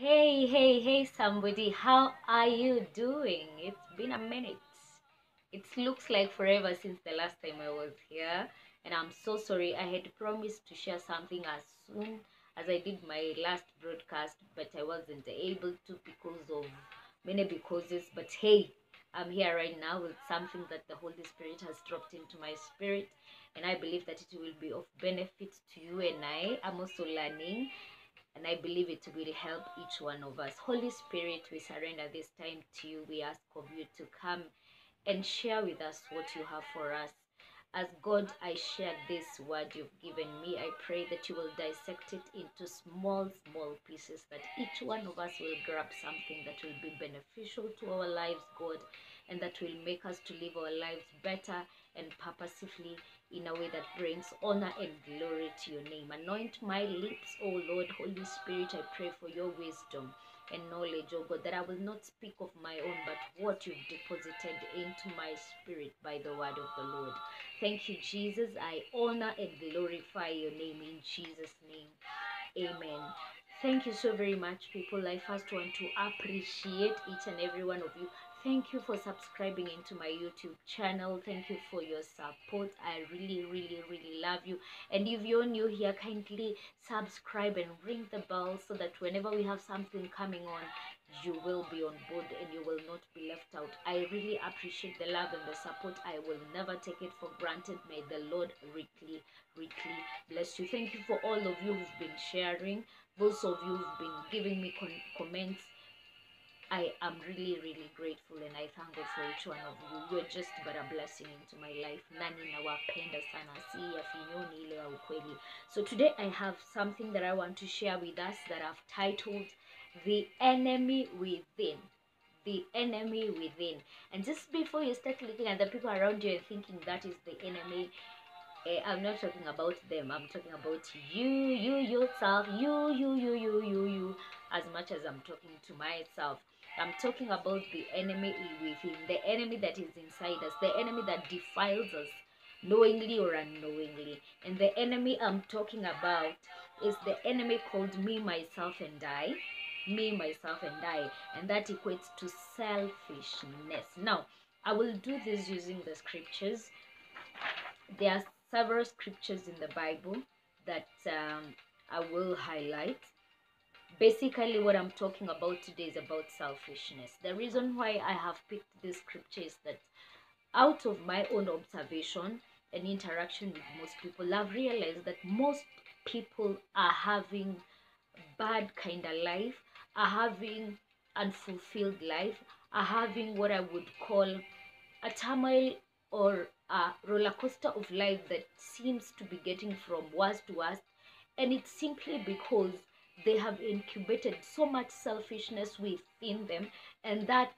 Hey, hey, hey, somebody, how are you doing? It's been a minute. It looks like forever since the last time I was here, and I'm so sorry. I had promised to share something as soon as I did my last broadcast, but I wasn't able to because of many becauses. But hey, I'm here right now with something that the Holy Spirit has dropped into my spirit, and I believe that it will be of benefit to you and I. I'm also learning and I believe it will help each one of us. Holy Spirit, we surrender this time to you. We ask of you to come and share with us what you have for us. As God, I share this word you've given me. I pray that you will dissect it into small, small pieces, that each one of us will grab something that will be beneficial to our lives, God, and that will make us to live our lives better and purposefully in a way that brings honor and glory to your name. Anoint my lips, O Lord, Holy Spirit. I pray for your wisdom and knowledge, O God, that I will not speak of my own, but what you've deposited into my spirit by the word of the Lord. Thank you, Jesus. I honor and glorify your name in Jesus' name. Amen. Thank you so very much, people. I first want to appreciate each and every one of you. Thank you for subscribing into my YouTube channel. Thank you for your support. I really, really, really love you. And if you're new here, kindly subscribe and ring the bell so that whenever we have something coming on, you will be on board and you will not be left out. I really appreciate the love and the support. I will never take it for granted. May the Lord richly, richly bless you. Thank you for all of you who've been sharing, those of you who've been giving me comments. I am really, really grateful and I thank God for each one of you. You're just but a blessing into my life. Nani nawapenda sana, si ya finyoni ile ukweli. So today I have something that I want to share with us that I've titled The Enemy Within. The enemy within. And just before you start looking at the people around you and thinking that is the enemy, eh, I'm not talking about them. I'm talking about you, you yourself, you, you, you, you, you, you, as much as I'm talking to myself. I'm talking about the enemy within, the enemy that is inside us, the enemy that defiles us knowingly or unknowingly. And the enemy I'm talking about is the enemy called me, myself, and I. Me, myself, and I. And that equates to selfishness. Now, I will do this using the scriptures. There are several scriptures in the Bible that um, I will highlight basically what i'm talking about today is about selfishness. The reason why i have picked this scripture is that out of my own observation and interaction with most people i've realized that most people are having bad kind of life are having unfulfilled life are having what i would call a turmoil or a roller coaster of life that seems to be getting from worse to worse and it's simply because they have incubated so much selfishness within them and that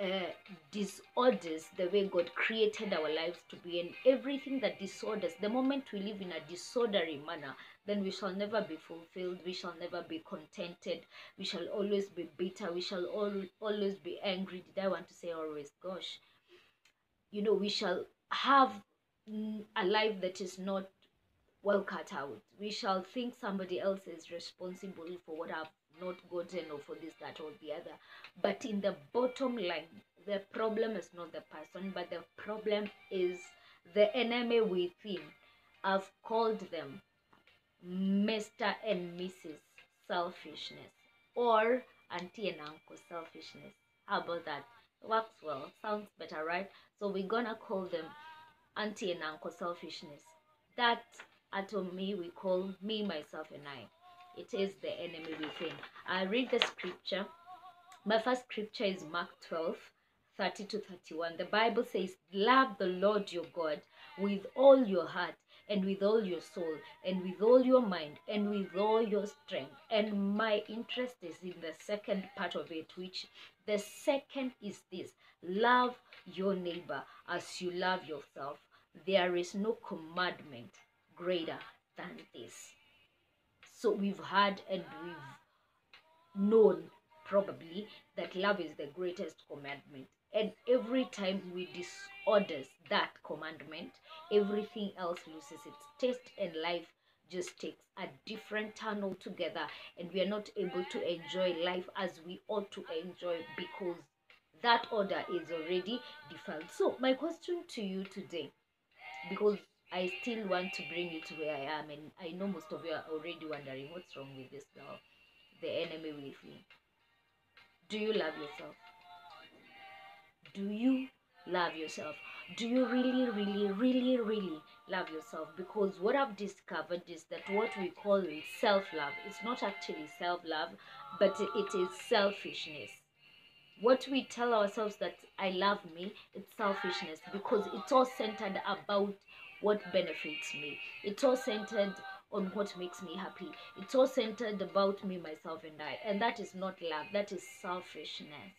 uh, disorders the way god created our lives to be and everything that disorders the moment we live in a disorderly manner then we shall never be fulfilled we shall never be contented we shall always be bitter we shall al- always be angry. Did i want to say always? Gosh. You know we shall have mm, a life that is not well cut out. We shall think somebody else is responsible for what I've not gotten or for this, that, or the other. But in the bottom line, the problem is not the person, but the problem is the enemy within. I've called them Mr. and Mrs. Selfishness or Auntie and Uncle Selfishness. How about that? Works well. Sounds better, right? So we're gonna call them Auntie and Uncle Selfishness. That atom me we call me, myself, and I. It is the enemy within. I read the scripture. My first scripture is Mark 12, 30 to 31. The Bible says, Love the Lord your God with all your heart and with all your soul and with all your mind and with all your strength. And my interest is in the second part of it, which the second is this love your neighbor as you love yourself. There is no commandment greater than this. So we've had and we've known probably that love is the greatest commandment. And every time we disorders that commandment, everything else loses its taste and life just takes a different turn altogether and we are not able to enjoy life as we ought to enjoy because that order is already defiled. So, my question to you today, because I still want to bring you to where I am, and I know most of you are already wondering what's wrong with this girl, the enemy within. Do you love yourself? Do you love yourself? Do you really, really, really, really love yourself? Because what I've discovered is that what we call self love is not actually self love, but it is selfishness what we tell ourselves that I love me, it's selfishness because it's all centered about what benefits me. It's all centered on what makes me happy. It's all centered about me, myself, and I. And that is not love, that is selfishness.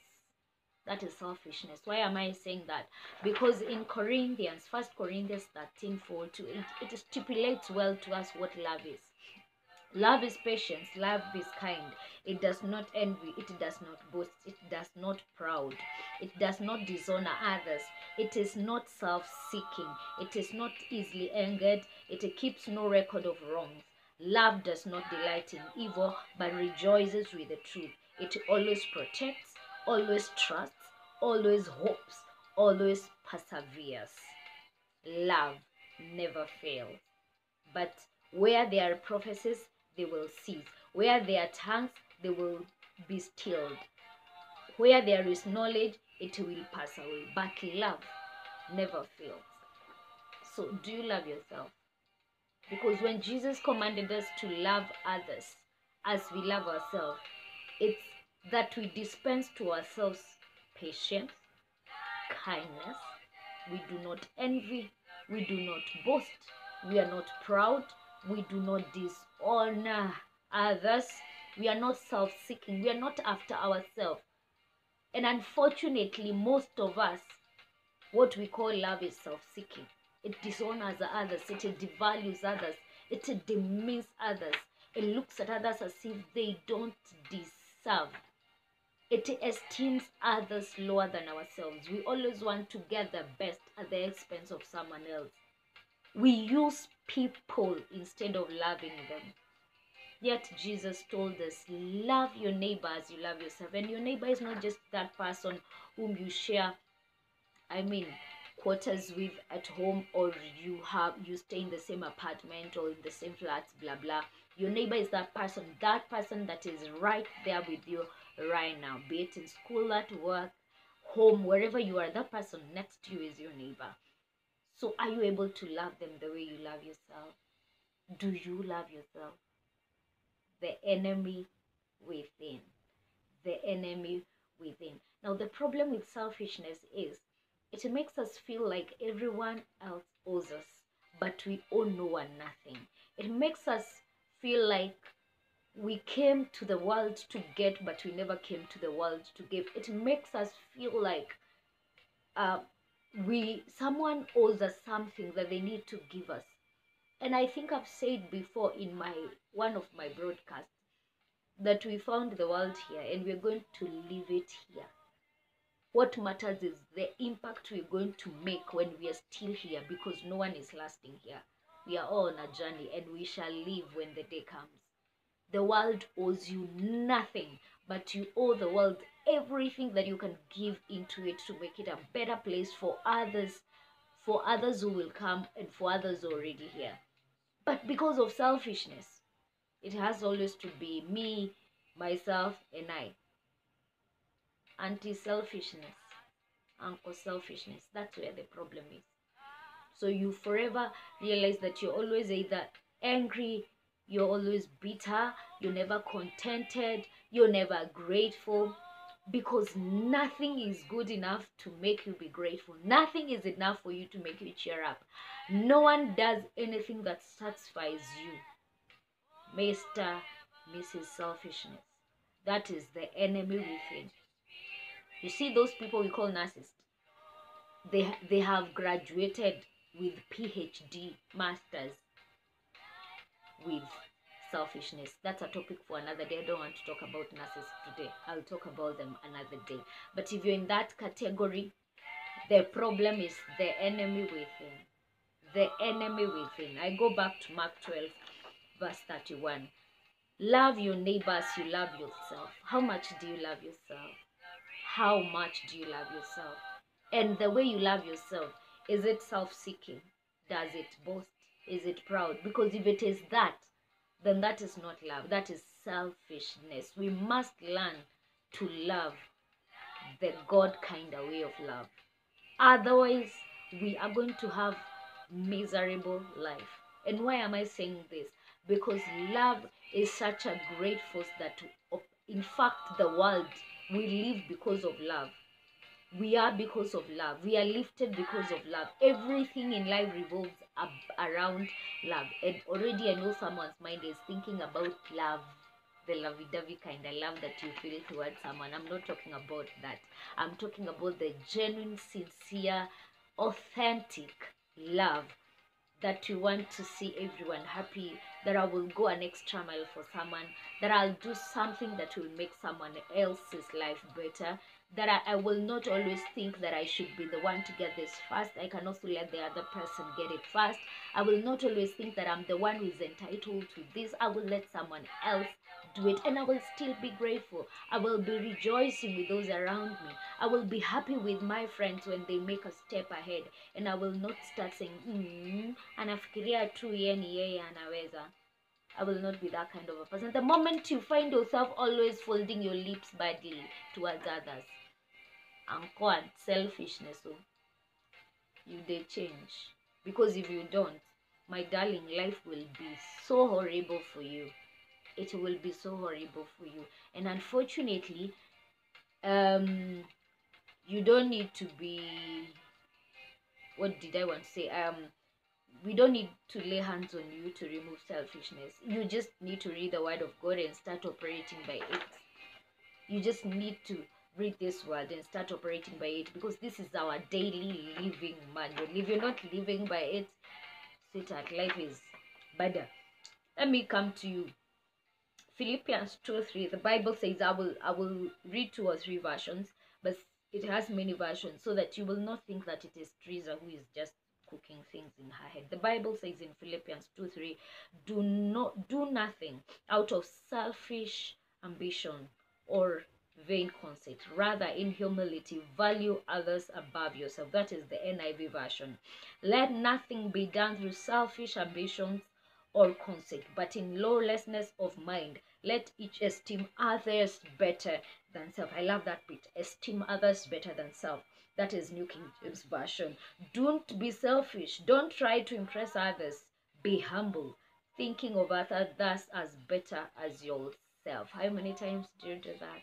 That is selfishness. Why am I saying that? Because in Corinthians, First Corinthians 13 4 to 8, it stipulates well to us what love is. Love is patience, love is kind. It does not envy, it does not boast, it does not proud, it does not dishonor others, it is not self seeking, it is not easily angered, it keeps no record of wrongs. Love does not delight in evil, but rejoices with the truth. It always protects, always trusts, always hopes, always perseveres. Love never fails. But where there are prophecies, they will cease. Where there are tongues, they will be stilled. Where there is knowledge, it will pass away. But love never fails. So, do you love yourself? Because when Jesus commanded us to love others as we love ourselves, it's that we dispense to ourselves patience, kindness. We do not envy. We do not boast. We are not proud. We do not dishonor others. We are not self seeking. We are not after ourselves. And unfortunately, most of us, what we call love is self seeking. It dishonors others, it devalues others, it demeans others, it looks at others as if they don't deserve. It esteems others lower than ourselves. We always want to get the best at the expense of someone else. We use people instead of loving them. Yet Jesus told us, love your neighbor as you love yourself. And your neighbor is not just that person whom you share, I mean, quarters with at home or you have you stay in the same apartment or in the same flat, blah blah. Your neighbor is that person, that person that is right there with you right now, be it in school, at work, home, wherever you are, that person next to you is your neighbor. So, are you able to love them the way you love yourself? Do you love yourself? The enemy within. The enemy within. Now, the problem with selfishness is it makes us feel like everyone else owes us, but we owe no one nothing. It makes us feel like we came to the world to get, but we never came to the world to give. It makes us feel like uh, we someone owes us something that they need to give us. And i think i've said before in my one of my broadcasts that we found the world here and we're going to leave it here. What matters is the impact we're going to make when we are still here because no one is lasting here. We are all on a journey and we shall leave when the day comes. The world owes you nothing but you owe the world everything that you can give into it to make it a better place for others for others who will come and for others already here. But because of selfishness it has always to be me myself and i. Anti-selfishness uncle selfishness that's where the problem is. So you forever realize that you're always either angry you're always bitter you're never contented you're never grateful because nothing is good enough to make you be grateful. Nothing is enough for you to make you cheer up. No one does anything that satisfies you. Mr. Mrs. Selfishness. That is the enemy within. You see those people we call narcissists. They, they have graduated with PhD masters with selfishness. That's a topic for another day. I don't want to talk about nurses today. I'll talk about them another day. But if you're in that category, the problem is the enemy within. The enemy within. I go back to Mark 12 verse 31. Love your neighbors, you love yourself. How much do you love yourself? How much do you love yourself? And the way you love yourself, is it self seeking? Does it boast? Is it proud? Because if it is that, then that is not love. That is selfishness. We must learn to love the God kind of way of love. Otherwise, we are going to have miserable life. And why am I saying this? Because love is such a great force that, in fact, the world we live because of love. We are because of love. We are lifted because of love. Everything in life revolves around love. And already I know someone's mind is thinking about love the lovey-dovey kind of love that you feel towards someone. I'm not talking about that. I'm talking about the genuine, sincere, authentic love that you want to see everyone happy, that I will go an extra mile for someone, that I'll do something that will make someone else's life better, that I, I will not always think that I should be the one to get this first. I can also let the other person get it first. I will not always think that I'm the one who is entitled to this. I will let someone else do it and I will still be grateful. I will be rejoicing with those around me. I will be happy with my friends when they make a step ahead and I will not start saying mm, anafikiria tu yeye ni yeye anaweza. I will not be that kind of a person. The moment you find yourself always folding your lips badly towards others, and selfishness, so you they change. Because if you don't, my darling, life will be so horrible for you. It will be so horrible for you. And unfortunately um you don't need to be what did i want to say? Um we don't need to lay hands on you to remove selfishness. You just need to read the word of god and start operating by it. You just need to read this word and start operating by it because this is our daily living manual if you're not living by it sweetheart life is better. Let me come to you. Philippians 2 3, the Bible says, I will, I will read two or three versions, but it has many versions so that you will not think that it is Trizah who is just cooking things in her head. The Bible says in Philippians 2 3, do not do nothing out of selfish ambition or vain conceit. Rather, in humility, value others above yourself. That is the NIV version. Let nothing be done through selfish ambitions or conceit, but in lawlessness of mind, let each esteem others better than self. I love that bit. Esteem others better than self. That is New King James Version. Don't be selfish. Don't try to impress others. Be humble, thinking of others as better as yourself. How many times do you do that?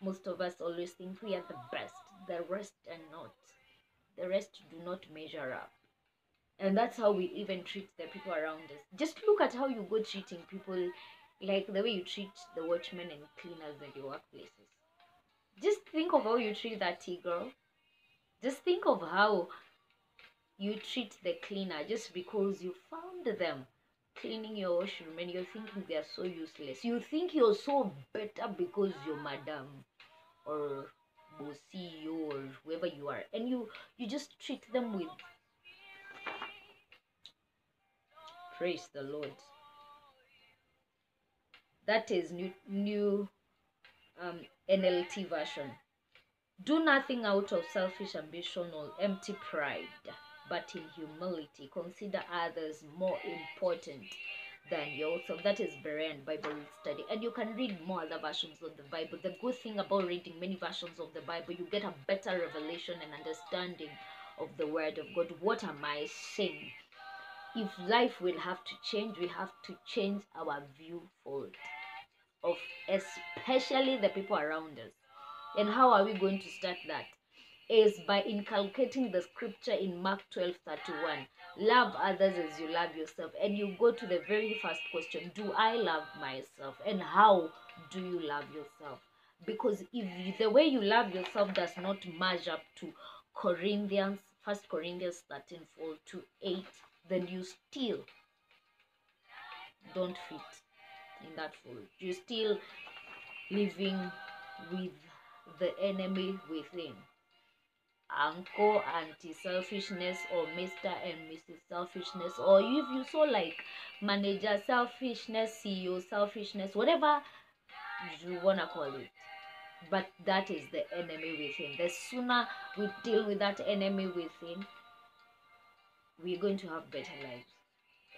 Most of us always think we are the best. The rest are not. The rest do not measure up. And that's how we even treat the people around us. Just look at how you go treating people like the way you treat the watchmen and cleaners at your workplaces. Just think of how you treat that tea girl just think of how you treat the cleaner just because you found them cleaning your washroom and you're thinking they're so useless. You think you're so better because you're madam or CEO or whoever you are and you you just treat them with praise the lord. That is new new um, nlt version. Do nothing out of selfish ambition or empty pride but in humility consider others more important than yourself that is Berean Bible study. And you can read more other versions of the Bible. The good thing about reading many versions of the Bible you get a better revelation and understanding of the word of God. What am I saying? If life will have to change, we have to change our viewfold of especially the people around us. And how are we going to start that? Is by inculcating the scripture in Mark 12 31. Love others as you love yourself. And you go to the very first question Do I love myself? And how do you love yourself? Because if the way you love yourself does not match up to Corinthians, First Corinthians 13 4 to 8 then you still don't fit in that fold. You're still living with the enemy within. Uncle anti selfishness or mr and mrs selfishness or if you saw like manager selfishness ceo selfishness whatever you wanna call it. But that is the enemy within. The sooner we deal with that enemy within we're going to have better lives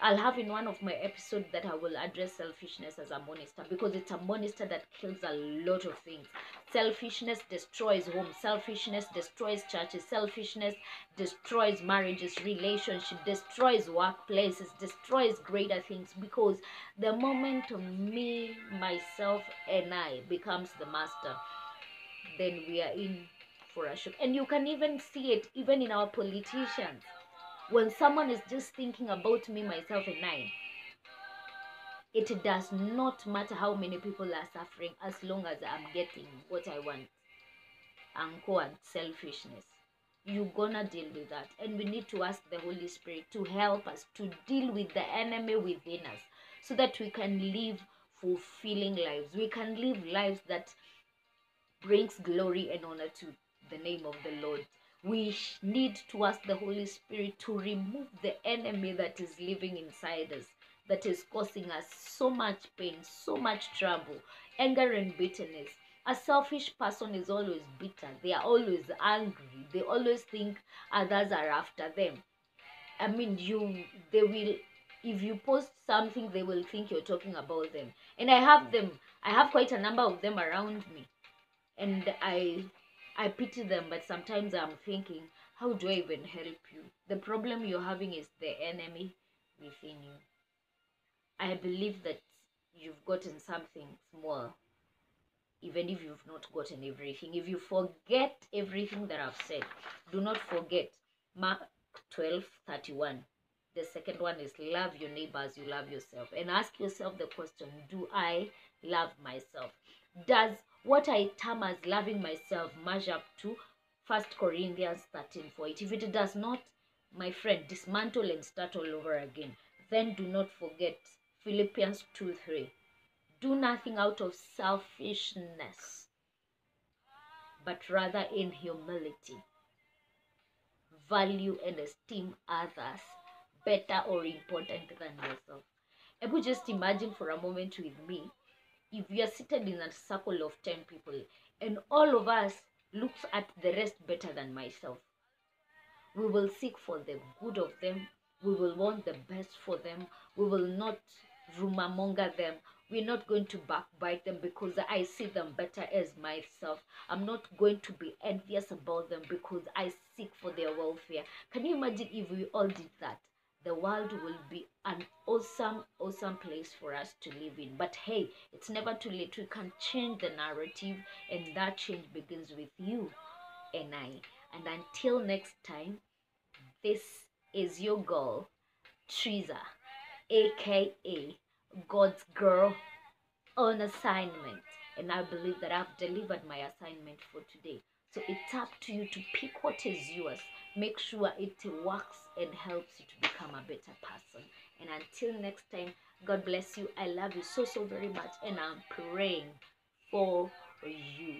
I'll have in one of my episodes that I will address selfishness as a monster because it's a monster that kills a lot of things. Selfishness destroys homes, selfishness destroys churches, selfishness destroys marriages, relationship, destroys workplaces, destroys greater things because the moment me, myself, and I becomes the master, then we are in for a shock. And you can even see it even in our politicians when someone is just thinking about me, myself, and I, it does not matter how many people are suffering as long as I'm getting what I want. Anko and selfishness. You're gonna deal with that. And we need to ask the Holy Spirit to help us to deal with the enemy within us so that we can live fulfilling lives. We can live lives that brings glory and honor to the name of the Lord we need to ask the Holy Spirit to remove the enemy that is living inside us, that is causing us so much pain, so much trouble, anger, and bitterness. A selfish person is always bitter, they are always angry, they always think others are after them. I mean, you, they will, if you post something, they will think you're talking about them. And I have them, I have quite a number of them around me. And I I pity them, but sometimes I'm thinking, how do I even help you? The problem you're having is the enemy within you. I believe that you've gotten something small, even if you've not gotten everything. If you forget everything that I've said, do not forget Mark 12 31. The second one is love your neighbors, you love yourself. And ask yourself the question Do I love myself? Does what I term as loving myself match up to First Corinthians 13 for it. If it does not, my friend, dismantle and start all over again. Then do not forget Philippians 2 3. Do nothing out of selfishness, but rather in humility. Value and esteem others better or important than yourself. Able just imagine for a moment with me if we are seated in a circle of 10 people and all of us looks at the rest better than myself we will seek for the good of them we will want the best for them we will not rumor monger them we're not going to backbite them because i see them better as myself. I'm not going to be envious about them because i seek for their welfare. Can you imagine if we all did that the world will be an awesome, awesome place for us to live in. But hey, it's never too late. We can change the narrative, and that change begins with you and I. And until next time, this is your girl, Trizah, aka God's girl on assignment. And I believe that I've delivered my assignment for today. So it's up to you to pick what is yours make sure it works and helps you to become a better person. And until next time god bless you. I love you so so very much and i'm praying for you.